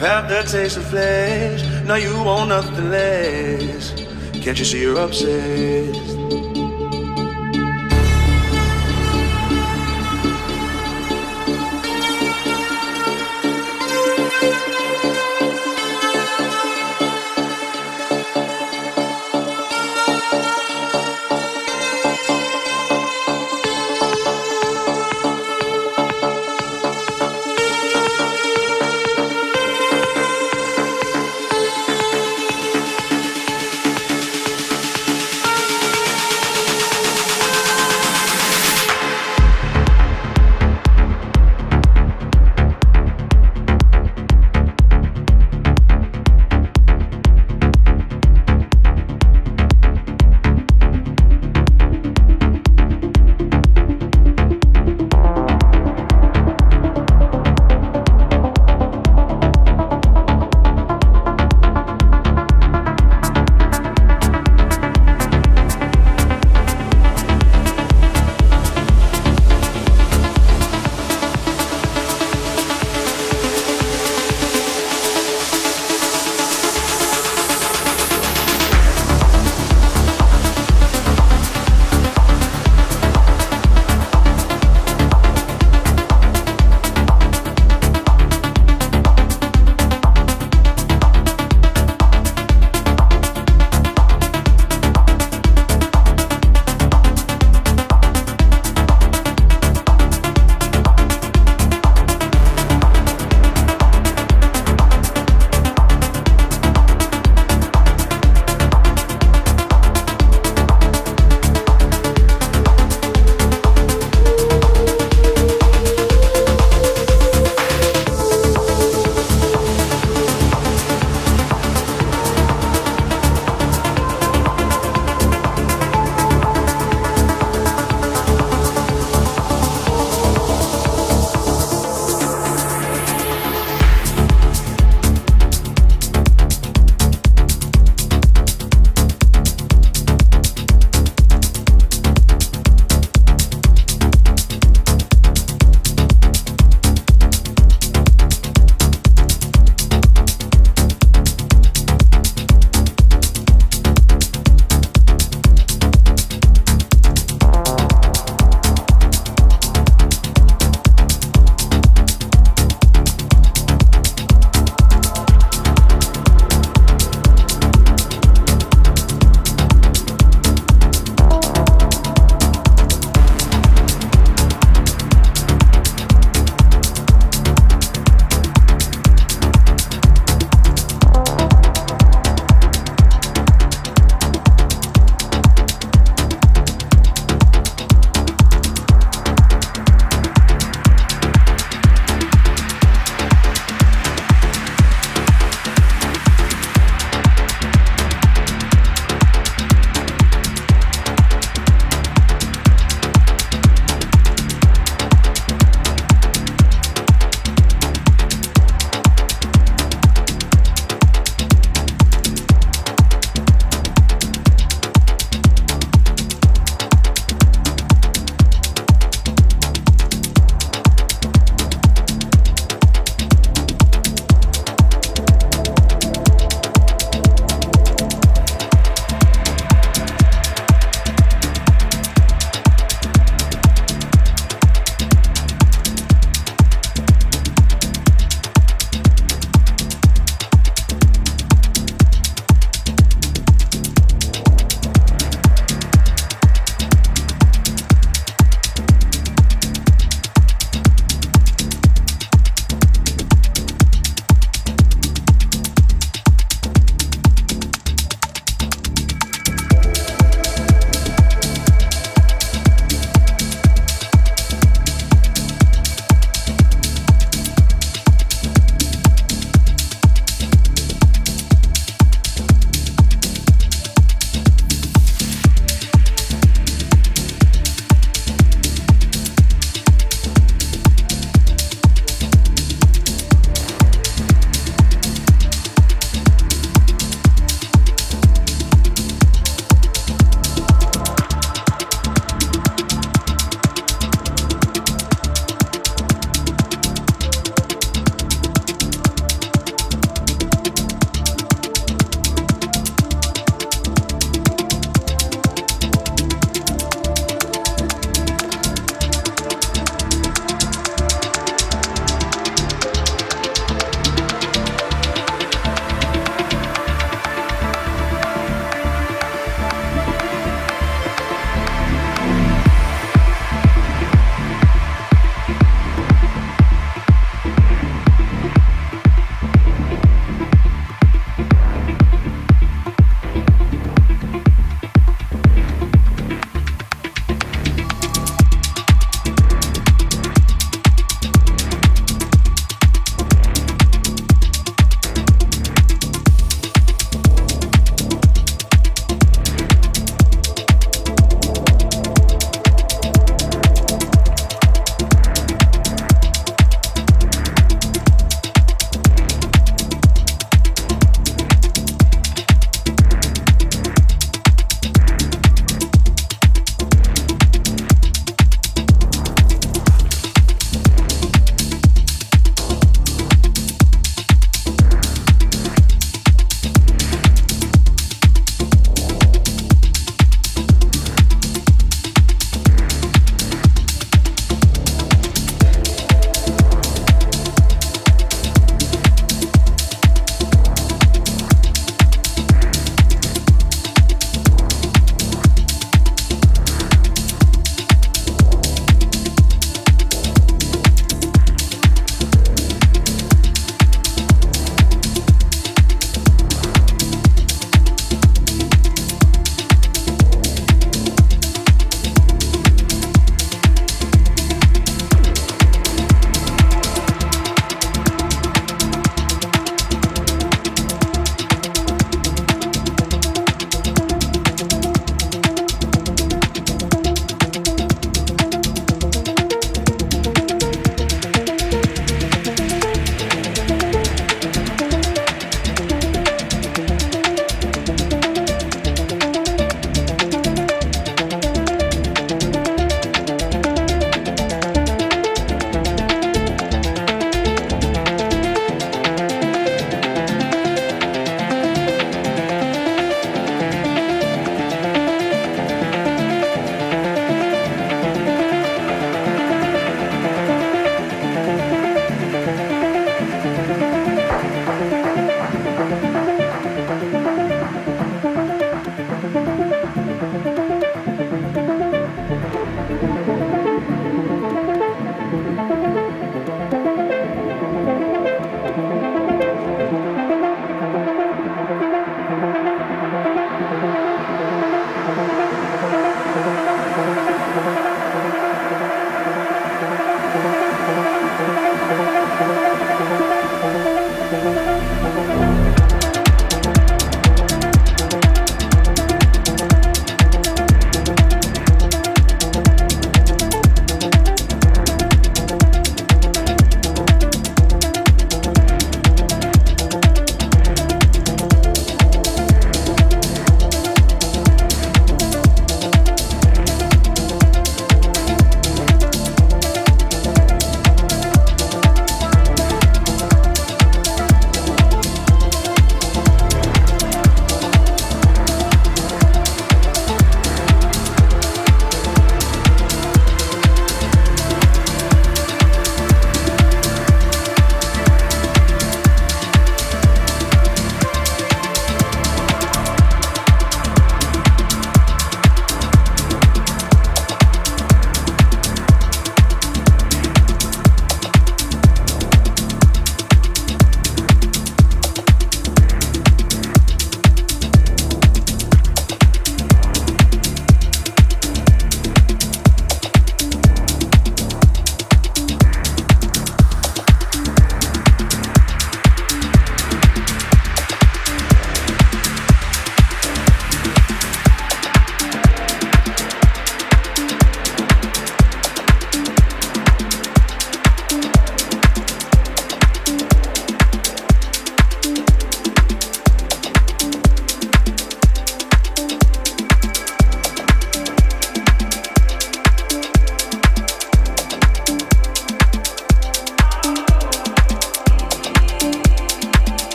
You've had the taste of flesh, now you want nothing less. Can't you see you're upset?